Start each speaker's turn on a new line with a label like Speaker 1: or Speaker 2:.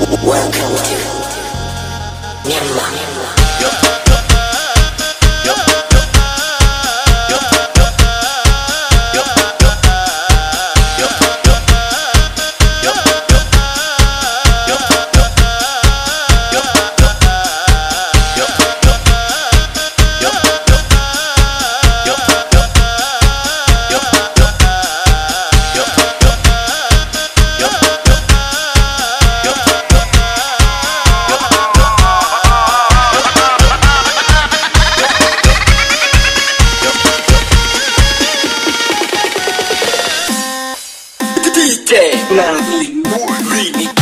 Speaker 1: Welcome to Nyama. DJ Remix